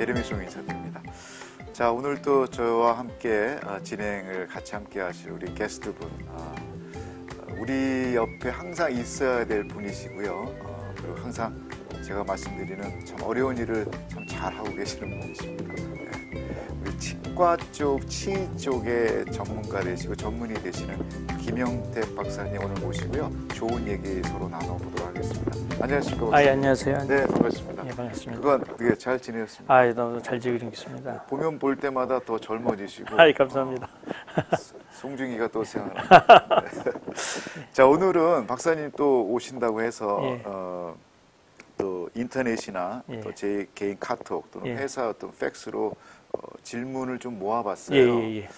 예레미송 인사드립니다. 자 오늘 또 저와 함께 어, 진행을 같이 함께 하실 우리 게스트분 어, 우리 옆에 항상 있어야 될 분이시고요. 어, 그리고 항상 제가 말씀드리는 참 어려운 일을 참 잘하고 계시는 분이십니다. 네. 우리 치과 쪽, 치 쪽의 전문가 되시고 전문의 되시는 김영태 박사님 오늘 모시고요. 좋은 얘기 서로 나눠보도록 하겠습니다. 안녕하십니까? 아, 박사님? 예, 안녕하세요. 네, 반갑습니다. 예, 반갑습니다. 그건 되게 잘 지내셨습니다. 아, 예, 너무 잘 지내겠습니다. 보면 볼 때마다 더 젊어지시고 아, 예, 감사합니다. 송중기가 또 생각납니다. 네. 자 오늘은 박사님 또 오신다고 해서 예. 어, 또 인터넷이나 예. 또제 개인 카톡 또는 예. 회사 어떤 팩스로 어, 질문을 좀 모아봤어요. 예, 예, 예.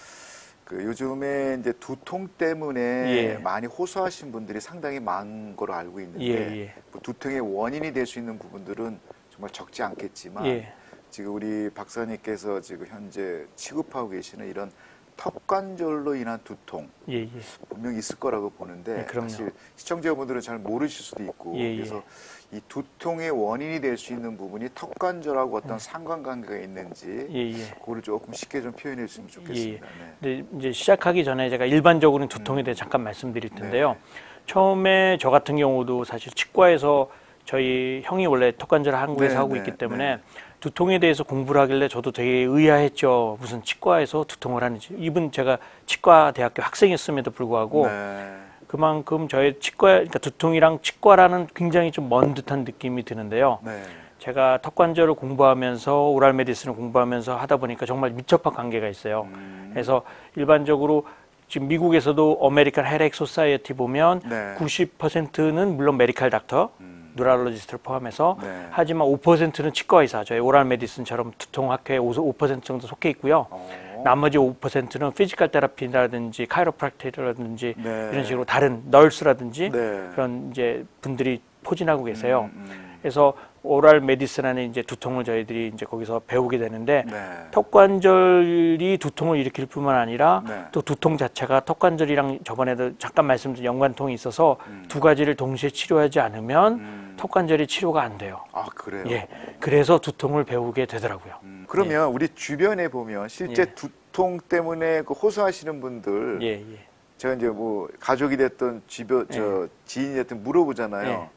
그 요즘에 이제 두통 때문에 예. 많이 호소하신 분들이 상당히 많은 걸로 알고 있는데 예, 예. 그 두통의 원인이 될 수 있는 부분들은 정말 적지 않겠지만 예. 지금 우리 박사님께서 지금 현재 취급하고 계시는 이런 턱관절로 인한 두통 예, 예. 분명히 있을 거라고 보는데 네, 그럼요. 사실 시청자분들은 잘 모르실 수도 있고 예, 예. 그래서 이 두통의 원인이 될 수 있는 부분이 턱관절하고 어떤 네. 상관관계가 있는지 예, 예. 그거를 조금 쉽게 좀 표현해 주시면 좋겠습니다. 네. 이제 시작하기 전에 제가 일반적으로 두통에 대해 잠깐 말씀드릴 텐데요. 처음에 저 같은 경우도 사실 치과에서 저희 형이 원래 턱관절 한국에서 네, 하고 네, 있기 때문에 네. 두통에 대해서 공부를 하길래 저도 되게 의아했죠. 무슨 치과에서 두통을 하는지. 이분 제가 치과 대학교 학생이었음에도 불구하고 네. 그만큼 저의 치과, 그러니까 두통이랑 치과라는 굉장히 좀 먼 듯한 느낌이 드는데요. 네. 제가 턱관절을 공부하면서 오랄 메디슨을 공부하면서 하다 보니까 정말 밀접한 관계가 있어요. 음, 그래서 일반적으로 지금 미국에서도 American Headache Society 보면 네. 90%는 물론 medical doctor, 음, neurologist를 포함해서 네. 하지만 5%는 치과 의사, 저희 oral medicine처럼 두통학회에 5% 정도 속해 있고요. 어, 나머지 5%는 physical therapy라든지 chiropractic이라든지 네. 이런 식으로 다른 nurse라든지 네. 그런 이제 분들이 포진하고 계세요. 음, 음, 그래서 oral medicine하는 이제 두통을 저희들이 이제 거기서 배우게 되는데 네. 턱관절이 두통을 일으킬 뿐만 아니라 네. 또 두통 자체가 턱관절이랑 저번에도 잠깐 말씀드린 연관통이 있어서 음. 두 가지를 동시에 치료하지 않으면 음. 턱 관절이 치료가 안 돼요. 아 그래요. 예. 그래서 두통을 배우게 되더라고요. 음, 그러면 우리 주변에 보면 실제 예. 두통 때문에 그 호소하시는 분들 예, 예. 제가 이제 뭐 가족이 됐던 주변 저 지인이 됐든 물어보잖아요. 예.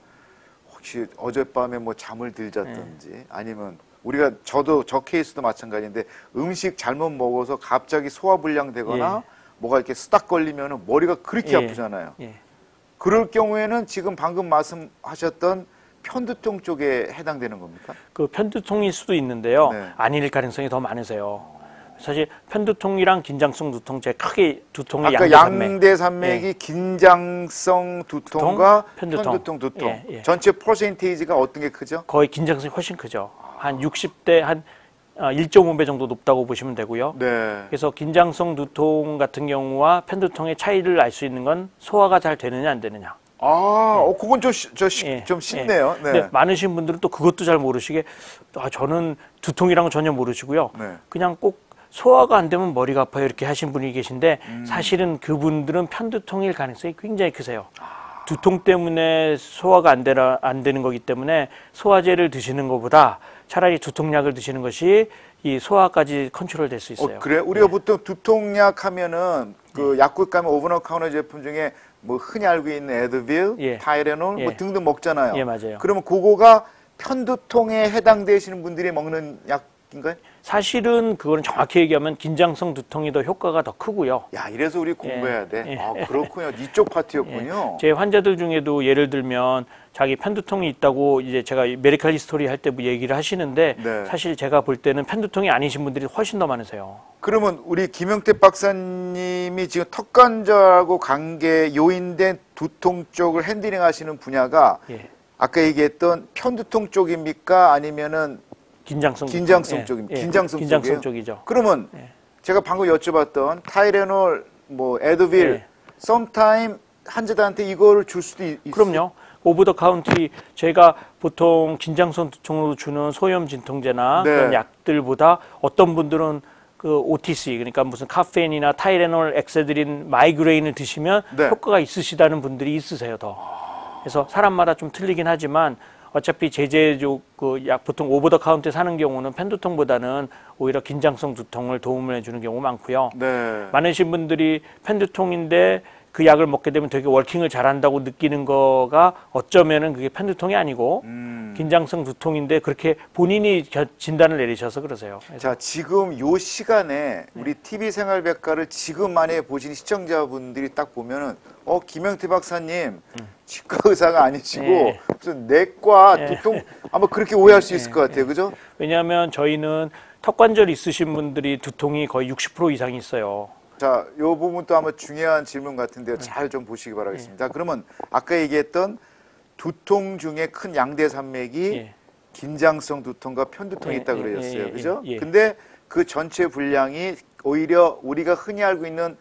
혹시 어젯밤에 뭐 잠을 들잤든지 아니면 우리가 저도 저 케이스도 마찬가지인데 음식 잘못 먹어서 갑자기 소화 불량 되거나 뭐가 이렇게 쓰닥 걸리면 머리가 그렇게 예. 아프잖아요. 예. 그럴 경우에는 지금 방금 말씀하셨던 편두통 쪽에 해당되는 겁니까? 그 편두통일 수도 있는데요. 네. 아닐 가능성이 더 많으세요. 사실 편두통이랑 긴장성 두통 제 크게 두통의 아까 양대 산맥. 양대 산맥이 긴장성 두통과 두통, 편두통. 두통. 예, 예. 전체 퍼센테이지가 어떤 게 크죠? 거의 긴장성이 훨씬 크죠. 한 60대 한 아, 1.5배 정도 높다고 보시면 되고요. 네. 그래서 긴장성 두통 같은 경우와 편두통의 차이를 알 수 있는 건 소화가 잘 되느냐 안 되느냐. 아, 어, 그건 좀, 쉬- 저, 쉬- 예, 좀 쉽네요. 예. 네. 많으신 분들은 또 그것도 잘 모르시게 아, 저는 두통이랑은 전혀 모르시고요. 네. 그냥 꼭 소화가 안 되면 머리가 아파요 이렇게 하신 분이 계신데 음. 사실은 그분들은 편두통일 가능성이 굉장히 크세요. 아. 두통 때문에 소화가 안, 되라, 안 되는 거기 때문에 소화제를 드시는 것보다 차라리 두통약을 드시는 것이 이 소화까지 컨트롤 될 수 있어요. 어, 그래? 우리가 보통 두통약 하면은 그 약국 가면 over the counter 제품 중에 뭐 흔히 알고 있는 Advil, 예. 타이레놀 뭐 예. 등등 먹잖아요. 예, 맞아요. 그러면 그거가 편두통에 해당되시는 분들이 먹는 약인가요? 사실은 그거는 정확히 얘기하면 긴장성 두통이 더 효과가 더 크고요. 야, 이래서 우리 공부해야 돼. 예. 아, 그렇군요. 이쪽 파트였군요. 제 환자들 중에도 예를 들면 자기 편두통이 있다고 이제 제가 medical history 할 때 뭐 얘기를 하시는데 네. 사실 제가 볼 때는 편두통이 아니신 분들이 훨씬 더 많으세요. 그러면 우리 김형택 박사님이 지금 턱관절하고 관계 요인된 두통 쪽을 handling 하시는 분야가 예. 아까 얘기했던 편두통 쪽입니까? 아니면은 긴장성 긴장성. 쪽입니다. 예. 긴장성 긴장성 쪽이에요? 쪽이죠. 그러면 예. 제가 방금 여쭤봤던 타이레놀, 뭐 Advil, 예. sometime 환자들한테 이거를 줄 수도 있, 있- 그럼요. over the counter 제가 보통 긴장성 두통으로 주는 소염 진통제나 네. 그런 약들보다 어떤 분들은 그 OTC 그러니까 무슨 카페인이나 타이레놀, Excedrin Migraine을 드시면 네. 효과가 있으시다는 분들이 있으세요 더. 그래서 사람마다 좀 틀리긴 하지만 어차피 제재족 그약 보통 over the counter에 사는 경우는 편두통보다는 오히려 긴장성 두통을 도움을 해주는 경우가 많고요. 네. 많으신 분들이 편두통인데 그 약을 먹게 되면 되게 월킹을 잘한다고 느끼는 거가 어쩌면은 그게 펜두통이 아니고 음. 긴장성 두통인데 그렇게 본인이 겨- 진단을 내리셔서 그러세요. 자, 지금 요 시간에 우리 TV 생활백과를 지금 만에 보신 시청자분들이 딱 보면은 어, 김영태 박사님 치과 의사가 아니시고 네. 무슨 내과 네. 두통 아마 그렇게 오해할 수 있을 것 같아요. 그죠? 왜냐하면 저희는 턱관절 있으신 분들이 두통이 거의 60% 이상이 있어요. 자, 요 부분도 아마 중요한 질문 같은데요. 잘 좀 보시기 바라겠습니다. 그러면 아까 얘기했던 두통 중에 큰 양대 산맥이 예. 긴장성 두통과 편두통이 예, 있다 예, 그러셨어요. 예, 예, 그죠? 예. 근데 그 전체 분량이 오히려 우리가 흔히 알고 있는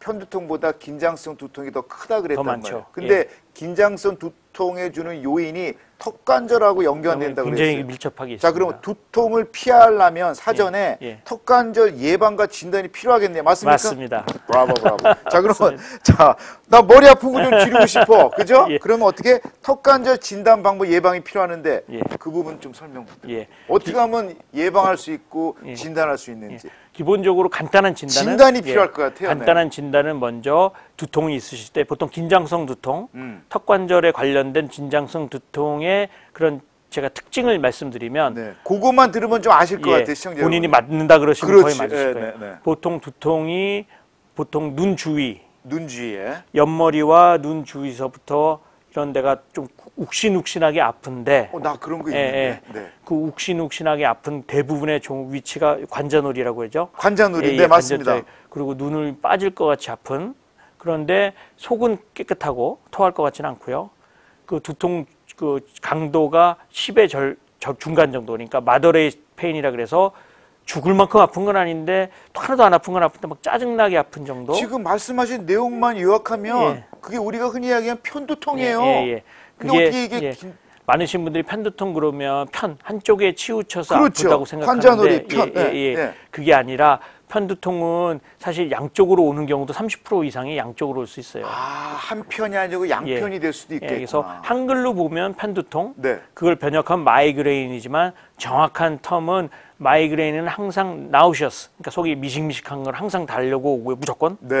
편두통보다 긴장성 두통이 더 크다 그랬단. 예. 말이에요. 근데 긴장성 두통에 주는 요인이 턱 관절하고 연관된다 굉장히 그랬어요. 밀접하게 있습니다. 자, 그러면 두통을 피하려면 사전에 예, 예. 턱 관절 예방과 진단이 필요하겠네요. 맞습니까? 맞습니다. 브라보, 브라보. 자, 그러면 자, 나 머리 아픈 거 좀 줄이고 싶어. 그죠? 예. 그러면 어떻게 턱 관절 진단 방법 예방이 필요하는데 예. 그 부분 좀 설명 부탁드립니다. 예. 어떻게 하면 예방할 수 있고 예. 진단할 수 있는지. 기본적으로 간단한 진단은 진단이 필요할 것 같아요. 간단한 진단은 먼저 두통이 있으실 때 보통 긴장성 두통, 음. 턱 관절에 관련된 긴장성 두통의 그런 제가 특징을 말씀드리면 네. 그것만 들으면 좀 아실 것 예, 같아요, 시청자 본인이 여러분. 맞는다 그러시면 그렇지. 거의 맞으실 예, 거예요. 네, 네. 보통 두통이 보통 눈 주위, 눈 주위에. 옆머리와 눈 주위서부터 이런 데가 좀 욱신욱신하게 아픈데 어, 나 그런 거 예, 있는데. 네. 그 욱신욱신하게 아픈 대부분의 종 위치가 관자놀이라고 하죠. 관자놀이. 예, 네, 예, 맞습니다. 그리고 눈을 빠질 것 같이 아픈 그런데 속은 깨끗하고 토할 것 같지는 않고요. 그 두통 그 강도가 10의 절, 절 중간 정도 그러니까 마더레이 페인이라 그래서 죽을 만큼 아픈 건 아닌데 또 하나도 안 아픈 건 아픈데 막 짜증나게 아픈 정도. 지금 말씀하신 내용만 요약하면 예. 그게 우리가 흔히 이야기하는 편두통이에요. 예, 예, 예. 근데 어떻게 이게 예. 긴- 많으신 분들이 편두통 그러면 편 한쪽에 치우쳐서 그렇죠. 아프다고 생각하는데 관자놀이, 편. 예, 예, 네, 예. 네. 그게 아니라 편두통은 사실 양쪽으로 오는 경우도 30% 이상이 양쪽으로 올 수 있어요. 아, 한 편이 아니고 양편이 될 수도 예, 있겠구나. 그래서 한글로 보면 편두통, 네. 그걸 번역하면 migraine이지만 정확한 term은 migraine은 항상 nauseous, 그러니까 속이 미식미식한 걸 항상 달고 오고요, 무조건. 네.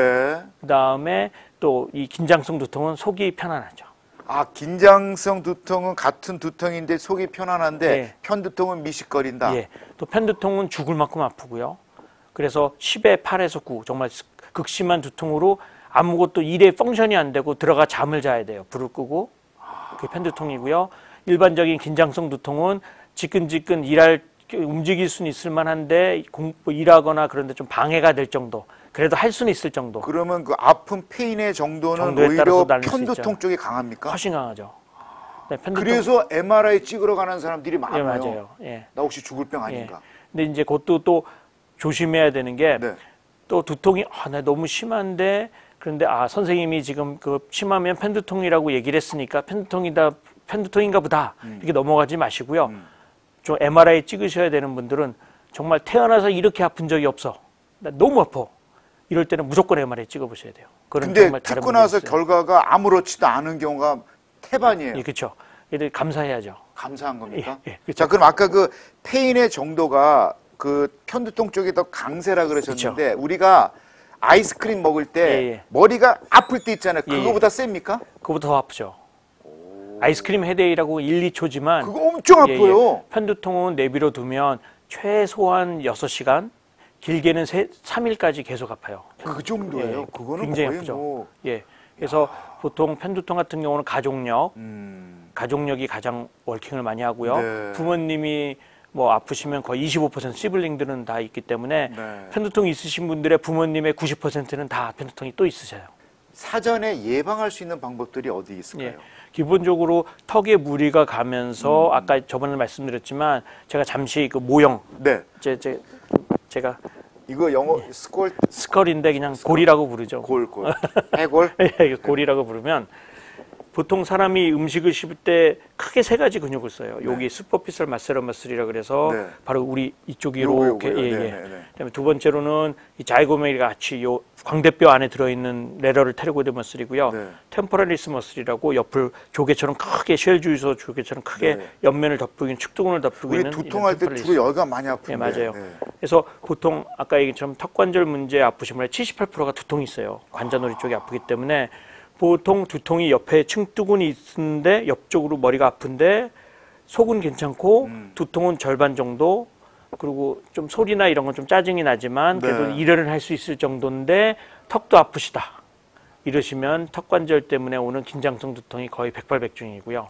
그 다음에 또 이 긴장성 두통은 속이 편안하죠. 아, 긴장성 두통은 같은 두통인데 속이 편안한데 예. 편두통은 미식거린다. 예. 또 편두통은 죽을 만큼 아프고요. 그래서 10에 8에서 9 정말 극심한 두통으로 아무것도 일에 펑션이 안 되고 들어가 잠을 자야 돼요. 불을 끄고 그게 편두통이고요. 일반적인 긴장성 두통은 지끈지끈 일할 움직일 수는 있을 만한데 공, 뭐 일하거나 그런데 좀 방해가 될 정도. 그래도 할 수는 있을 정도. 그러면 그 아픈 페인의 정도는 오히려 편두통. 쪽이 강합니까? 훨씬 강하죠. 네, 편두통. 그래서 MRI 찍으러 가는 사람들이 예, 많아요. 맞아요. 예. 나 혹시 죽을 병 아닌가? 근데 이제 그것도 또 조심해야 되는 게 네. 또 두통이 아, 나 너무 심한데 그런데 아 선생님이 지금 그 심하면 편두통이라고 얘기를 했으니까 편두통이다 편두통인가 보다 이렇게 넘어가지 마시고요. 음. 좀 MRI 찍으셔야 되는 분들은 정말 태어나서 이렇게 아픈 적이 없어. 나 너무 아파. 이럴 때는 무조건 MRI 찍어보셔야 돼요. 다른 찍고 나서. 결과가 아무렇지도 않은 경우가 태반이에요. 예, 그렇죠. 얘들 감사해야죠. 감사한 겁니까? 예, 예, 그렇죠. 자, 그럼 아까 그 페인의 정도가 그 편두통 쪽이 더 강세라 그러셨는데 우리가 아이스크림 먹을 때 그렇죠. 예, 예. 머리가 아플 때 있잖아요. 예, 예. 그거보다 셉니까? 그거보다 더 아프죠. 아이스크림 헤데이라고 1, 2초지만 그거 엄청 예, 아파요. 예. 편두통은 내비로 두면 최소한 6시간, 길게는 세, 3일까지 계속 아파요. 그 정도예요. 예, 그거는 굉장히 아프죠. 뭐 예. 그래서 보통 편두통 같은 경우는 가족력, 음, 가족력이 가장 월킹을 많이 하고요. 네. 부모님이 뭐 아프시면 거의 25% sibling들은 다 있기 때문에 네. 편두통이 있으신 분들의 부모님의 90%는 다 편두통이 또 있으셔요. 사전에 예방할 수 있는 방법들이 어디 있을까요? 예. 기본적으로 턱에 무리가 가면서 음. 아까 저번에 말씀드렸지만 제가 잠시 그 모형 네. 제, 제, 제가 이거 영어 예. skull skull인데 그냥 골이라고 부르죠. 골 골 해골 예, 골이라고 부르면 보통 사람이 음식을 씹을 때 크게 세 가지 근육을 써요. 여기 superficial masseter muscle이라 그래서 네. 바로 우리 이쪽이 이렇게. 예, 네, 예. 네, 네. 그다음에 두 번째로는 이 zygomatic arch 요 광대뼈 안에 들어있는 lateral pterygoid muscle이고요. 네. temporalis muscle이라고 옆을 조개처럼 크게 쉘 주유소 조개처럼 크게 네. 옆면을 덮고 있는 축두근을 덮고 있는 두통할 때 주로 여기가 많이 아픈데. 네, 맞아요. 네. 그래서 보통 아까 얘기처럼 턱관절 문제 아프신 분의 78%가 두통이 있어요. 관자놀이 쪽이 아프기 때문에 보통 두통이 옆에 층두근이 있는데 옆쪽으로 머리가 아픈데 속은 괜찮고 음. 두통은 절반 정도 그리고 좀 소리나 이런 건 좀 짜증이 나지만 그래도 네. 일을 할 수 있을 정도인데 턱도 아프시다. 이러시면 턱관절 때문에 오는 긴장성 두통이 거의 백발백중이고요.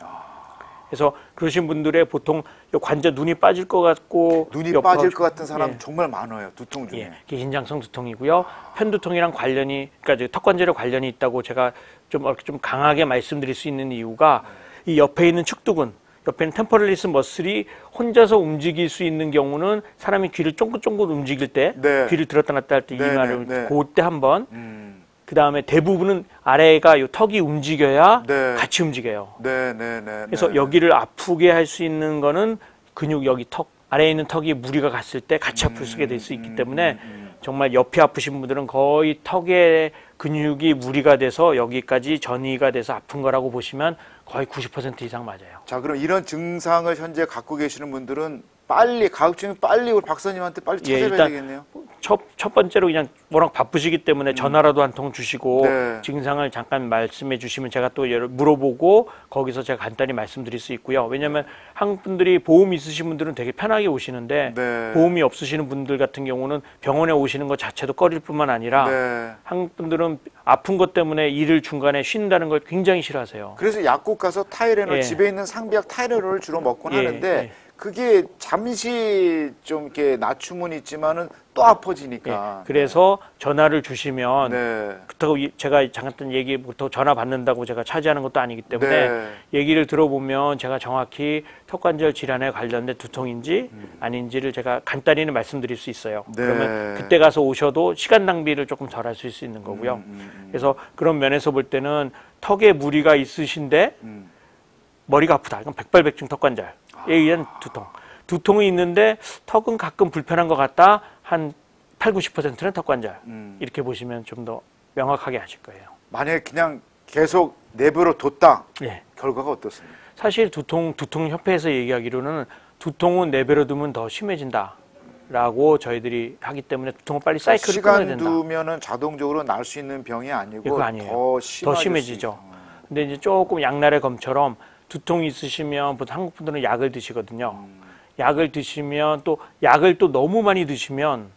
그래서 그러신 분들의 보통 요 관자 눈이 빠질 것 같고 눈이 빠질 것 같은 사람 예. 정말 많아요. 두통 중에. 예, 긴장성 두통이고요. 편두통이랑 관련이 그러니까 저 턱관절에 관련이 있다고 제가 좀 이렇게 좀 강하게 말씀드릴 수 있는 이유가 이 옆에 있는 축두근, 옆에 있는 템퍼럴리스 머슬이 혼자서 움직일 수 있는 경우는 사람이 귀를 쫑긋쫑긋 움직일 때, 네. 귀를 들었다 놨다 할때 네, 네, 네. 그때 한번 음. 그 다음에 대부분은 아래가 요 턱이 움직여야 네. 같이 움직여요. 네, 네, 네. 그래서 네. 여기를 아프게 할 수 있는 거는 근육 여기 턱 아래에 있는 턱이 무리가 갔을 때 같이 아플 수게 될 수 있기 때문에 정말 옆이 아프신 분들은 거의 턱에 근육이 무리가 돼서 여기까지 전이가 돼서 아픈 거라고 보시면 거의 90% 이상 맞아요. 자, 그럼 이런 증상을 현재 갖고 계시는 분들은 빨리 가급적이면 빨리 우리 박사님한테 빨리 예, 찾아봐야 일단 되겠네요. 첫, 첫 번째로 그냥 워낙 바쁘시기 때문에 전화라도 한 통 주시고 네. 증상을 잠깐 말씀해 주시면 제가 또 물어보고 거기서 제가 간단히 말씀드릴 수 있고요. 왜냐하면 한국 분들이 보험 있으신 분들은 되게 편하게 오시는데 네. 보험이 없으시는 분들 같은 경우는 병원에 오시는 것 자체도 꺼릴 뿐만 아니라 네. 한국 분들은 아픈 것 때문에 일을 중간에 쉰다는 걸 굉장히 싫어하세요. 그래서 약국 가서 타이레놀 예. 집에 있는 상비약 타이레놀을 주로 먹곤 예, 하는데 예. 그게 잠시 좀 이렇게 낮춤은 있지만은 또 예, 아파지니까. 그래서 전화를 주시면 네. 그렇다고 이- 제가 잠깐 얘기부터 전화 받는다고 제가 차지하는 것도 아니기 때문에 네. 얘기를 들어보면 제가 정확히 턱관절 질환에 관련된 두통인지 아닌지를 제가 간단히는 말씀드릴 수 있어요. 음. 네. 그러면 그때 가서 오셔도 시간 낭비를 조금 덜할수 있는 거고요. 음, 음, 그래서 그런 면에서 볼 때는 턱에 무리가 있으신데 음. 머리가 아프다. 이건 백발백중 턱관절에 의한 두통. 두통이 있는데 턱은 가끔 불편한 것 같다. 한 8, 90%는 턱관절. 음. 이렇게 보시면 좀 더 명확하게 하실 거예요. 만약에 그냥 계속 내버려 뒀다. 예. 결과가 어떻습니까? 사실 두통 두통 협회에서 얘기하기로는 두통은 내버려 두면 더 심해진다 라고 저희들이 하기 때문에 두통은 빨리 사이클을 끊어야 시간 된다. 두면은 자동적으로 날 수 있는 병이 아니고 예. 더, 수 심해지죠. 근데 이제 조금 양날의 검처럼 두통이 있으시면 보통 한국 분들은 약을 드시거든요. 음. 약을 드시면 또 약을 또 너무 많이 드시면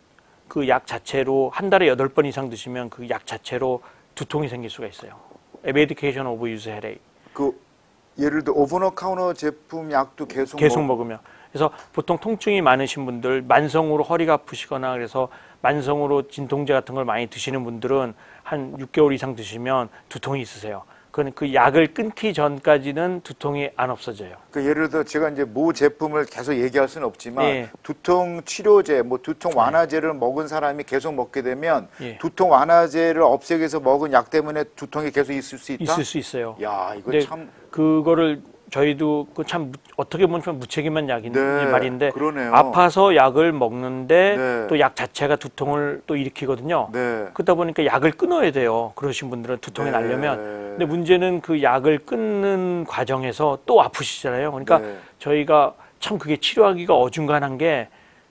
그 약 자체로 한 달에 여덟 번 이상 드시면 그 약 자체로 두통이 생길 수가 있어요. medication overuse headache. 그 예를 들어 over the counter 제품 약도 계속, 계속 먹- 먹으면 그래서 보통 통증이 많으신 분들 만성으로 허리가 아프시거나 그래서 만성으로 진통제 같은 걸 많이 드시는 분들은 한 6개월 이상 드시면 두통이 있으세요. 그건 그 약을 끊기 전까지는 두통이 안 없어져요. 그 예를 들어 제가 이제 모 제품을 계속 얘기할 수는 없지만 예. 두통 치료제, 뭐 두통 완화제를 먹은 사람이 계속 먹게 되면 예. 두통 완화제를 없애기 위해서 먹은 약 때문에 두통이 계속 있을 수 있다. 있을 수 있어요. 야, 이거 참 그거를 저희도 그 참 어떻게 보면 좀 무책임한 약인 네, 말인데 그러네요. 아파서 약을 먹는데 네. 또약 자체가 두통을 또 일으키거든요. 네. 그러다 보니까 약을 끊어야 돼요. 그러신 분들은 두통이 네. 나려면. 근데 문제는 그 약을 끊는 과정에서 또 아프시잖아요. 그러니까 네. 저희가 참 그게 치료하기가 어중간한 게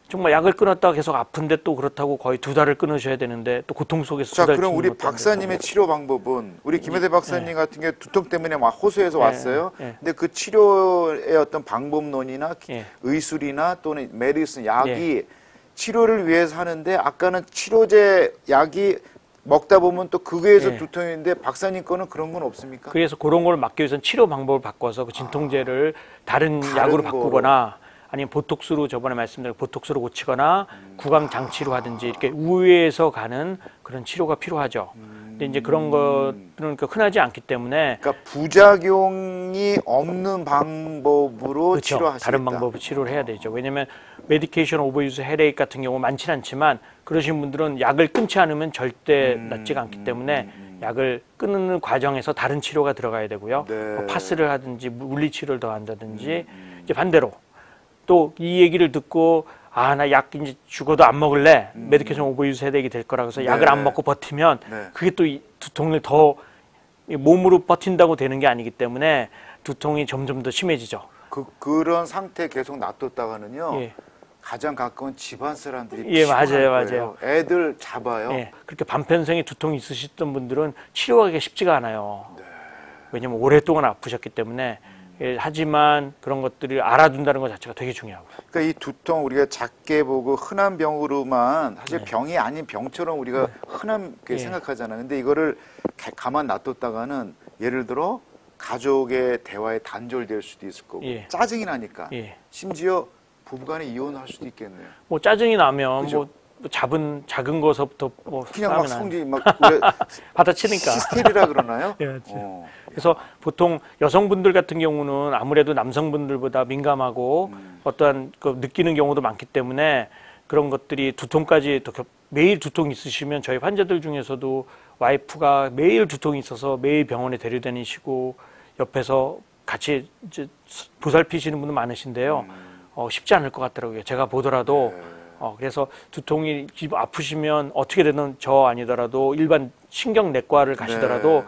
정말 약을 끊었다가 계속 아픈데 또 그렇다고 거의 두 달을 끊으셔야 되는데 또 고통 속에서 자, 그럼 우리 박사님의 치료 방법은 우리 김혜대 박사님 같은 경우 두통 때문에 막 호소해서 네, 왔어요. 네. 근데 그 치료의 어떤 방법론이나. 의술이나 또는 메디슨 약이 치료를 위해서 하는데 아까는 치료제 약이 먹다 보면 또 그거에서 예. 두통인데 박사님 거는 그런 건 없습니까? 그래서 그런 걸 막기 위해서는 치료 방법을 바꿔서 그 진통제를 다른, 다른 약으로 거로. 바꾸거나 아니면 보톡스로 저번에 말씀드린 보톡스로 고치거나 음. 구강 장치로 하든지 이렇게 우회해서 가는 그런 치료가 필요하죠. 근데 이제 그런 것들은 흔하지 않기 때문에 그러니까 부작용이 없는 방법으로 그렇죠. 치료하시겠다. 다른 방법으로 치료를 해야 되죠. 왜냐하면 medication overuse headache 같은 경우 많지는 않지만 그러신 분들은 약을 끊지 않으면 절대 음, 낫지가 않기 때문에 약을 끊는 과정에서 다른 치료가 들어가야 되고요. 네. 뭐 파스를 하든지 물리 치료를 더 한다든지 음. 이제 반대로 또 이 얘기를 듣고 아 나 약 이제 죽어도 안 먹을래 음. medication overuse headache 될 거라 그래서 네. 약을 안 먹고 버티면 네. 그게 또 이 두통을 더이 몸으로 버틴다고 되는 게 아니기 때문에 두통이 점점 더 심해지죠. 그 그런 상태 계속 놔뒀다가는요. 예. 가장 가까운 집안 사람들이 예, 맞아요, 거예요. 애들 잡아요. 예, 그렇게 반편성의 두통이 있으셨던 분들은 치료하기가 쉽지가 않아요. 네. 왜냐면 오랫동안 아프셨기 때문에 예, 하지만 그런 것들을 알아둔다는 것 자체가 되게 중요하고요. 그러니까 이 두통 우리가 작게 보고 흔한 병으로만 사실 네. 병이 아닌 병처럼 우리가 흔하게 예. 생각하잖아요. 근데 이거를 가- 가만 놔뒀다가는 예를 들어 가족의 대화에 단절될 수도 있을 거고 예. 짜증이 나니까 예. 심지어 부부간에 이혼할 수도 있겠네요. 뭐 짜증이 나면 그죠? 뭐 작은 작은 거서부터 뭐 그냥 막 성질이 막왜 받아치니까. 히스테리라 그러나요? 예, 맞지. 어. 그래서 보통 여성분들 같은 경우는 아무래도 남성분들보다 민감하고 음. 어떠한 그 느끼는 경우도 많기 때문에 그런 것들이 두통까지 또 겹- 매일 두통 있으시면 저희 환자들 중에서도 와이프가 매일 두통이 있어서 매일 병원에 데려다니시고 옆에서 같이 이제 보살피시는 분도 많으신데요. 어, 쉽지 않을 것 같더라고요. 제가 보더라도 네. 어, 그래서 두통이 집 아프시면 어떻게 되든 저 아니더라도 일반 신경내과를 가시더라도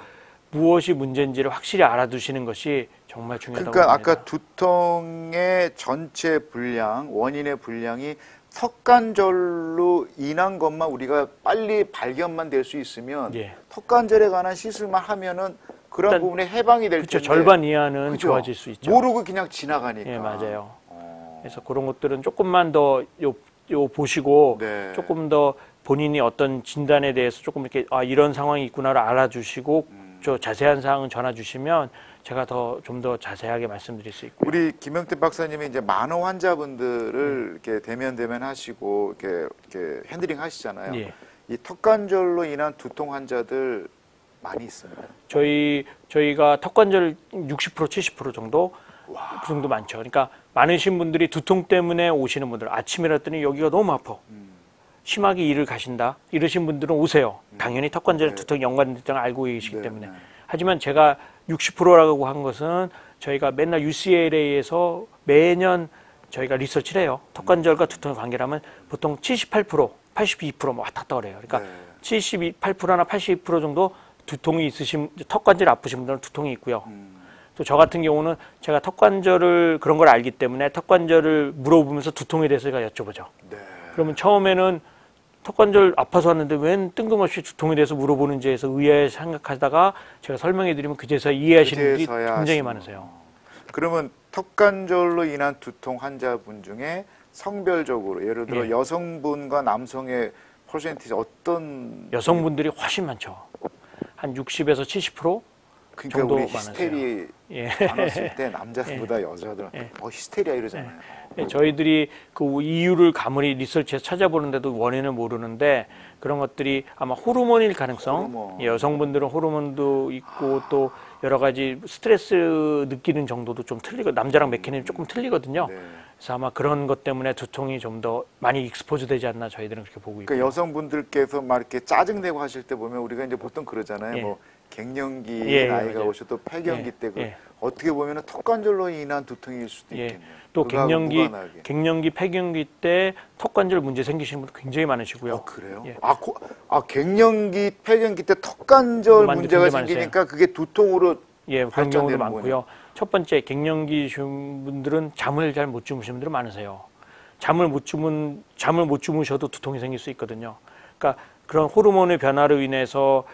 네. 무엇이 문제인지를 확실히 알아두시는 것이 정말 중요하다고 그러니까 봅니다. 아까 두통의 전체 분량, 원인의 분량이 턱관절로 인한 것만 우리가 빨리 발견만 될 수 있으면 예. 턱관절에 관한 시술만 하면은 그런 부분에 해방이 될 그렇죠. 텐데 절반 이하는 그죠? 좋아질 수 있죠. 모르고 그냥 지나가니까. 예, 맞아요. 어. 그래서 그런 것들은 조금만 더 요, 요 보시고 네. 조금 더 본인이 어떤 진단에 대해서 조금 이렇게 아 이런 상황이 있구나를 알아주시고 음. 저 자세한 사항은 전화 주시면 제가 더 좀 더 자세하게 말씀드릴 수 있고 우리 김형택 박사님이 이제 음. 환자분들을 이렇게 대면 대면 하시고 이렇게 이렇게 handling 하시잖아요. 예. 이 턱관절로 인한 두통 환자들 많이 있습니다. 저희 저희가 턱관절 60% 70% 정도 그 정도 많죠. 그러니까 많으신 분들이 두통 때문에 오시는 분들 아침에 일어났더니 여기가 너무 아파. 음. 심하게 이를 가신다. 이러신 분들은 오세요. 당연히 턱관절 네. 두통 연관된다는 걸 알고 계시기 네, 때문에. 네. 하지만 제가 60%라고 한 것은 저희가 맨날 UCLA에서 매년 저희가 리서치를 해요. 턱관절과 두통의 관계라면 보통 78%, 82%뭐 왔다 갔다 그래요. 그러니까 네. 78%나 82% 정도 두통이 있으신 턱관절 아프신 분들은 두통이 있고요. 음. 또 저 같은 경우는 제가 턱관절을 그런 걸 알기 때문에 턱관절을 물어보면서 두통에 대해서 제가 여쭤보죠. 네. 그러면 처음에는 턱관절 아파서 왔는데 웬 뜬금없이 두통에 대해서 물어보는지 해서 의아해 생각하다가 제가 설명해 드리면 그제서 이해하시는 분들이 그제서야 굉장히 많으세요. 그러면 턱관절로 인한 두통 환자분 중에 성별적으로 예를 들어 예. 여성분과 남성의 퍼센티지 어떤 여성분들이 훨씬 많죠. 한 60에서 70%? 그러니까 정도 우리. 히스테리 예. 많았을 때 남자들보다 여자들은 예. 어 히스테리아 이러잖아요. 네, 저희들이 그 이유를 가물이 리서치에서 찾아보는데도 원인을 모르는데 그런 것들이 아마 호르몬일 가능성. 호르몬. 예, 여성분들은 호르몬도 있고 또 여러 가지 스트레스 느끼는 정도도 좀 틀리고 남자랑 메커니즘이 조금 틀리거든요. 네. 그래서 아마 그런 것 때문에 두통이 좀 더 많이 expose 되지 않나 저희들은 그렇게 보고 있고. 그러니까 여성분들께서 막 이렇게 짜증내고 하실 때 보면 우리가 이제 보통 그러잖아요. 예. 뭐 갱년기 예, 나이가 맞아요. 오셔도 폐경기 예, 때 그 예. 어떻게 보면 턱관절로 인한 두통일 수도 예. 있겠네요. 또 갱년기 무관하게. 갱년기 폐경기 때 턱관절 문제 생기시는 분들 굉장히 많으시고요. 어, 그래요? 예. 아, 고, 아 갱년기 폐경기 때 턱관절 문제가 생기니까 그게 두통으로 예, 그런 경우도 많고요. 첫 번째 갱년기 중 분들은 잠을 잘 못 주무시는 분들은 많으세요. 잠을 못 주문 잠을 못 주무셔도 두통이 생길 수 있거든요. 그러니까 그런 호르몬의 변화로 인해서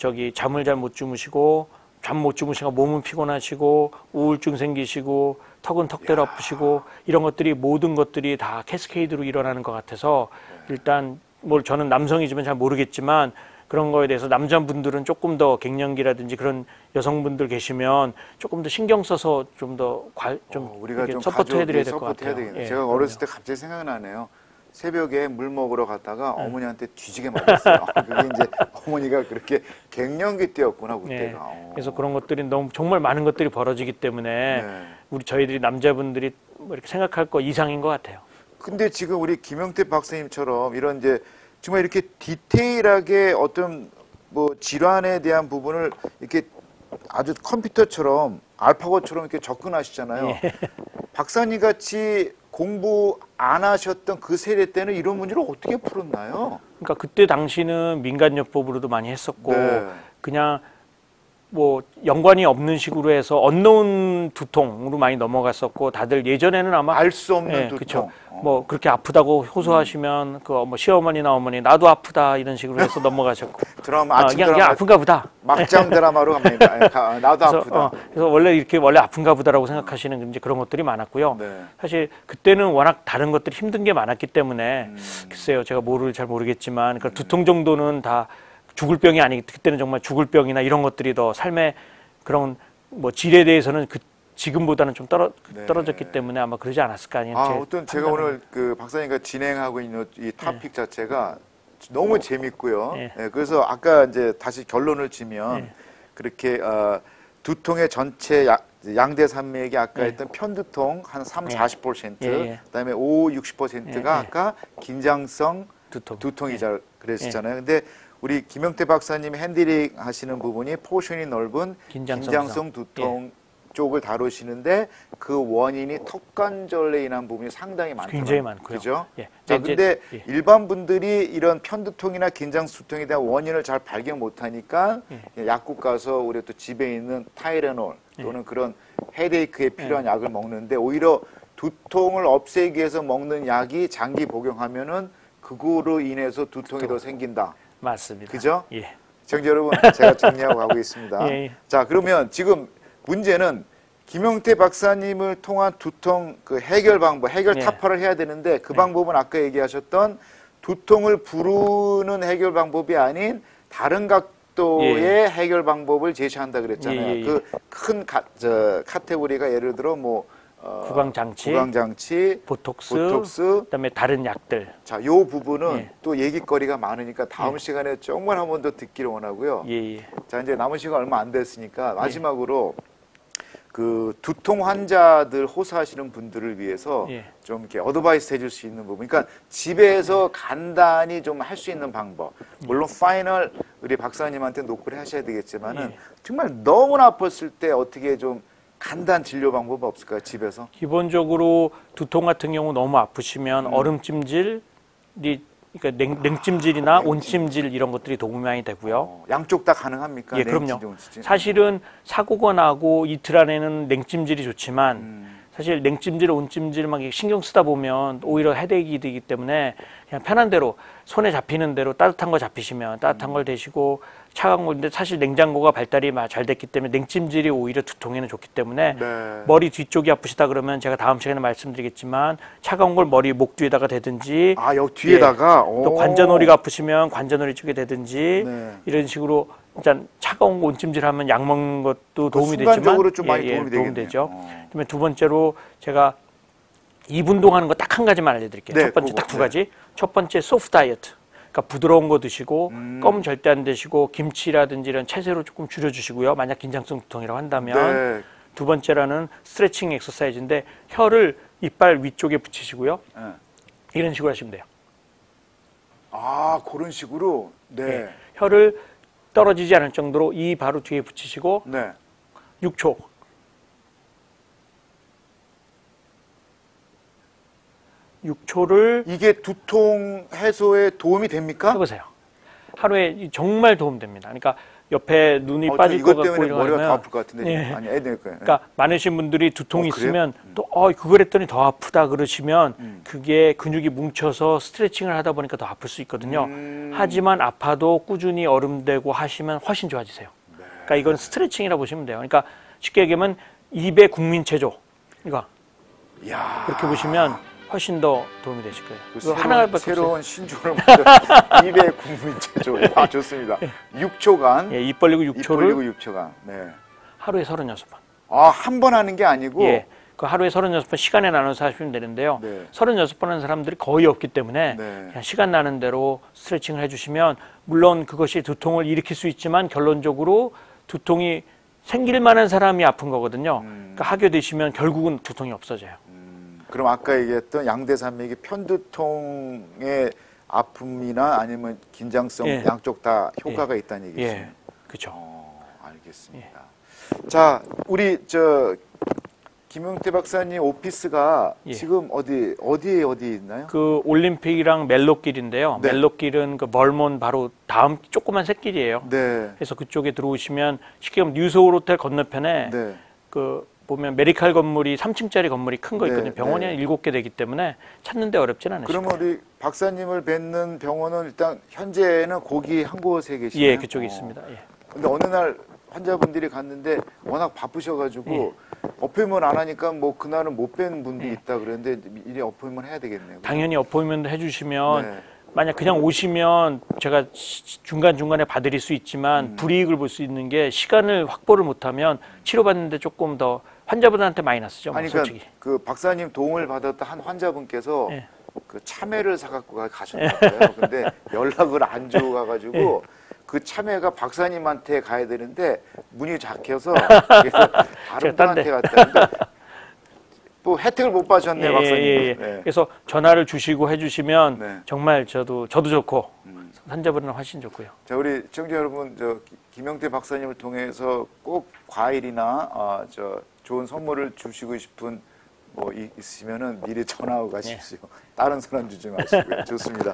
저기 잠을 잘 못 주무시고 잠 못 주무시고 몸은 피곤하시고 우울증 생기시고 턱은 턱대로 아프시고 이런 것들이 모든 것들이 다 캐스케이드로 일어나는 것 같아서 일단 뭘 저는 남성이지만 잘 모르겠지만 그런 거에 대해서 남자분들은 조금 더 갱년기라든지 그런 여성분들 계시면 조금 더 신경 써서 좀 더좀 어, 우리가 좀 support 해드려야 될 것 같아요. 해야 되겠네요. 예, 제가 그럼요. 어렸을 때 갑자기 생각나네요. 새벽에 물 먹으러 갔다가 네. 어머니한테 뒤지게 맞았어요. 그게 이제 어머니가 그렇게 갱년기 때였구나 네. 그때가. 어. 그래서 그런 것들이 너무 정말 많은 것들이 벌어지기 때문에 네. 우리 저희들이 남자분들이 뭐 이렇게 생각할 거 이상인 것 같아요. 근데 지금 우리 김영태 박사님처럼 이런 이제 정말 이렇게 디테일하게 어떤 뭐 질환에 대한 부분을 이렇게 아주 컴퓨터처럼 알파고처럼 이렇게 접근하시잖아요. 예. 박사님 같이 공부 안 하셨던 그 세대 때는 이런 문제를 어떻게 풀었나요? 그러니까 그때 당시는 민간요법으로도 많이 했었고 네. 그냥 뭐 연관이 없는 식으로 해서 언노운 두통으로 많이 넘어갔었고 다들 예전에는 아마 알 수 없는 예, 두통. 그쵸. 어. 뭐 그렇게 아프다고 호소하시면 그뭐 시어머니나 어머니 나도 아프다 이런 식으로 해서 넘어가셨고 드라마 아, 아침 그냥, 그냥 드라마 아픈가 보다. 막장 드라마로 갑니다. 예, 가- 나도 그래서, 아프다. 어, 그래서 원래 이렇게 원래 아픈가 보다라고 생각하시는 이제 그런 것들이 많았고요. 네. 사실 그때는 워낙 다른 것들이 힘든 게 많았기 때문에 음. 글쎄요 제가 뭐를 잘 모르겠지만 그 두통 정도는 다 죽을 병이 아니기 그때는 정말 죽을 병이나 이런 것들이 더 삶의 그런 뭐 질에 대해서는 그 지금보다는 좀 떨어 네. 떨어졌기 때문에 아마 그러지 않았을까 아니면 아, 제 어떤 제가. 오늘 그 박사님과 진행하고 있는 이 토픽 자체가 너무 재밌고요. 예. 예, 그래서 아까 이제 다시 결론을 지면 예. 그렇게 어, 두통의 전체 야- 양대 산맥이 아까 예. 했던 편두통 한 3, 예. 40%, 예, 예. 그다음에 5, 60%가 예, 예. 아까 긴장성 두통 두통이자 그랬었잖아요. 근데 우리 김형택 박사님 handling 하시는 부분이 포션이 넓은 긴장성 긴장성 두통 쪽을 다루시는데 그 원인이 턱관절에 인한 부분이 상당히 많다. 굉장히 많고요. 그죠? 예. 자, 이제- 근데 예. 일반 분들이 이런 편두통이나 긴장두통에 대한 원인을 잘 발견 못 하니까 예. 약국 가서 우리 또 집에 있는 타이레놀 또는 그런 헤데이크에 필요한 예. 약을 먹는데 오히려 두통을 없애기 위해서 먹는 약이 장기 복용하면은 그거로 인해서 두통이 더 생긴다. 맞습니다. 그죠? 예. 시청자 여러분, 제가 정리하고 가고 있습니다. 예, 예. 자, 그러면 지금 문제는 김용태 박사님을 통한 두통 그 해결 방법, 해결 예. 타파를 해야 되는데 그 방법은 아까 얘기하셨던 두통을 부르는 해결 방법이 아닌 다른 각도의 해결 방법을 제시한다 그랬잖아요. 예, 예, 예. 그 큰 카테고리가 예를 들어 뭐 어, 구강 장치, 구강 장치, 보톡스, 보톡스, 그다음에 다른 약들. 자, 요 부분은 예. 또 얘기거리가 많으니까 다음 시간에 정말 한 번 더 듣기를 원하고요. 예, 예. 자, 이제 남은 시간 얼마 안 됐으니까 마지막으로 그 두통 환자들 호소하시는 분들을 위해서 예. 좀 이렇게 advice 해줄 수 있는 부분. 그러니까 집에서 간단히 좀 할 수 있는 방법. 물론 final 우리 박사님한테 노크를 하셔야 되겠지만은 예. 정말 너무나 아팠을 때 어떻게 좀 간단 진료 방법 없을까요? 집에서? 기본적으로 두통 같은 경우 너무 아프시면 음. 얼음찜질이 그러니까 냉, 냉찜질이나 온찜질 이런 것들이 도움이 많이 되고요. 어, 양쪽 다 가능합니까? 예, 그럼요. 온찜질? 사실은 사고가 나고 이틀 안에는 냉찜질이 좋지만 음. 사실 냉찜질, 온찜질 막 신경 쓰다 보면 오히려 헤드액이 되기 때문에 그냥 편한 대로 손에 잡히는 대로 따뜻한 거 잡히시면 따뜻한 걸 드시고 차가운 건데 사실 냉장고가 발달이 마- 잘 됐기 때문에 냉찜질이 오히려 두통에는 좋기 때문에 네. 머리 뒤쪽이 아프시다 그러면 제가 다음 시간에 말씀드리겠지만 차가운 걸 머리 목 뒤에다가 대든지 아, 여기 뒤에다가 예. 또 오. 관자놀이가 아프시면 관자놀이 쪽에 대든지 네. 이런 식으로 일단 차가운 거 온찜질 하면 약 먹는 것도 도움이 되지만 그 순간적으로 좀 많이 예, 예, 도움이 도움 되겠네요. 되죠. 어. 그다음에 두 번째로 제가 이분동 하는 거 딱 한 가지만 알려드릴게요. 네, 첫 번째 그거, 딱두 네. 가지. 첫 번째 소프트 다이어트. 그러니까 부드러운 거 드시고 음. 껌 절대 안 드시고 김치라든지 이런 채소로 조금 줄여주시고요. 만약 긴장성 두통이라고 한다면 네. 두 번째로는 스트레칭 엑서사이즈인데 혀를 이빨 위쪽에 붙이시고요. 네. 이런 식으로 하시면 돼요. 아, 그런 식으로. 네. 예. 혀를 떨어지지 않을 정도로 이 바로 뒤에 붙이시고 네. 6초. 육초를 이게 두통 해소에 도움이 됩니까? 해보세요. 하루에 정말 도움됩니다. 그러니까 옆에 눈이 어, 저 빠질 것 같고 때문에 머리가 더 아플 것 같은데. 예. 아니, 애들 거예요. 그러니까 많으신 분들이 두통이 어? 있으면 또 어, 그걸 했더니 더 아프다 그러시면 음. 그게 근육이 뭉쳐서 스트레칭을 하다 보니까 더 아플 수 있거든요. 음. 하지만 아파도 꾸준히 얼음 대고 하시면 훨씬 좋아지세요. 네. 그러니까 이건 스트레칭이라고 보시면 돼요. 그러니까 쉽게 얘기하면 입의 국민 체조. 이거 야. 그렇게 보시면 훨씬 더 도움이 되실 거예요. 그 새로운, 없어요. 새로운 신조를 입의 국민체조. 아, 좋습니다. 6초간. 예, 입 벌리고 입 6초를 벌리고 6초간. 네. 하루에 36번. 아, 한 번 하는 게 아니고. 예. 그 하루에 36번 시간에 나눠서 하시면 되는데요. 네. 36번 하는 사람들이 거의 없기 때문에 네. 그냥 시간 나는 대로 스트레칭을 해 주시면 물론 그것이 두통을 일으킬 수 있지만 결론적으로 두통이 생길 만한 사람이 아픈 거거든요. 음. 그러니까 하게 되시면 결국은 두통이 없어져요. 음, 그럼 아까 얘기했던 양대산맥이 편두통의 아픔이나 아니면 긴장성 예. 양쪽 다 효과가 있다는 얘기죠. 예, 그렇죠. 어, 알겠습니다. 자, 우리 저 김용태 박사님 오피스가 예. 지금 어디 어디에 어디 있나요? 그 올림픽이랑 멜로길인데요. 네. 멜로길은 그 멀몬 바로 다음 조그만 새길이에요. 네. 그래서 그쪽에 들어오시면 쉽게 말하면 뉴스홀 호텔 건너편에 네. 그 보면 메디칼 건물이 3층짜리 건물이 큰거 네, 있거든요. 병원이 네. 한 일곱 개 되기 때문에 찾는 데 어렵진 않으실 거예요. 우리 박사님을 뵙는 병원은 일단 현재는 거기 한 곳에 계시나요? 예, 그쪽에 어. 있습니다. 예. 근데 어느 날 환자분들이 갔는데 워낙 바쁘셔가지고 예. 어플먼 안 하니까 뭐 그날은 못 뵌 분도 예. 있다 그랬는데 미리 어플먼 해야 되겠네요. 당연히 어포인먼트 해주시면 네. 만약 그냥 오시면 제가 중간 중간에 봐드릴 수 있지만 음. 불이익을 볼 수 있는 게 시간을 확보를 못하면 치료받는데 조금 더 환자분한테 마이너스죠. 뭐 아니 그러니까 솔직히. 그 박사님 도움을 받았던 한 환자분께서 예. 그 참외를 사갖고 가- 가셨나봐요. 근데 연락을 안 줘가지고 예. 그 참외가 박사님한테 가야 되는데 문이 작혀서 다른 분한테 데. 갔다는데 뭐 혜택을 못 받으셨네 예, 박사님. 예, 예. 네. 그래서 전화를 주시고 해주시면 네. 정말 저도 저도 좋고 음. 환자분은 훨씬 좋고요. 자 우리 시청자 여러분 저 기- 김영태 박사님을 통해서 꼭 과일이나 아, 저 좋은 선물을 주시고 싶은 뭐 이- 있으면은 미리 전화하고 가십시오. 다른 사람 주지 마시고요. 좋습니다.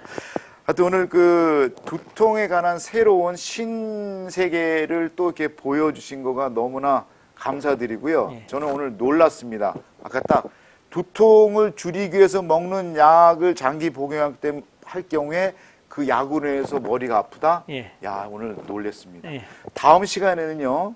하여튼 오늘 그 두통에 관한 새로운 신세계를 또 이렇게 보여주신 거가 너무나 감사드리고요. 예. 저는 오늘 놀랐습니다. 아까 딱 두통을 줄이기 위해서 먹는 약을 장기 복용할 때 할 경우에 그 약으로 인해서 머리가 아프다? 예. 야, 오늘 놀랬습니다. 예. 다음 시간에는요,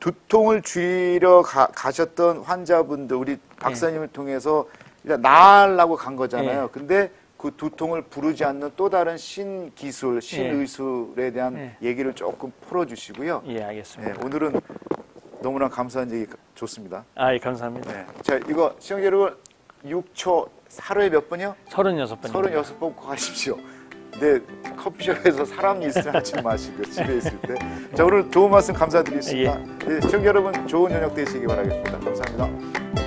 두통을 줄이러 가, 가셨던 환자분들, 우리 박사님을 통해서 일단 나으려고 간 거잖아요. 예. 근데 그 두통을 부르지 않는 또 다른 신기술, 신의술에 대한 예. 얘기를 조금 풀어주시고요. 예, 알겠습니다. 네, 오늘은 너무나 감사한 얘기 좋습니다. 아, 예, 감사합니다. 네. 자, 이거 시청자 여러분, 6초, 하루에 몇 번이요? 36번. 36번 가십시오. 근데 커피숍에서 사람이 있으면 하지 마시고 집에 있을 때. 자 오늘 좋은 말씀 감사드리겠습니다. 네, 시청자 여러분 좋은 저녁 되시기 바라겠습니다. 감사합니다.